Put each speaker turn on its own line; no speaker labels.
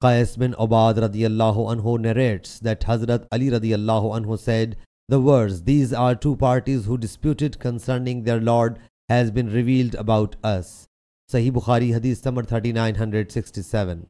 Qais bin Obad radiallahu anhu narrates that Hazrat Ali radiallahu anhu said, The words, These are two parties who disputed concerning their Lord, has been revealed about us. Sahih Bukhari Hadith number 3967.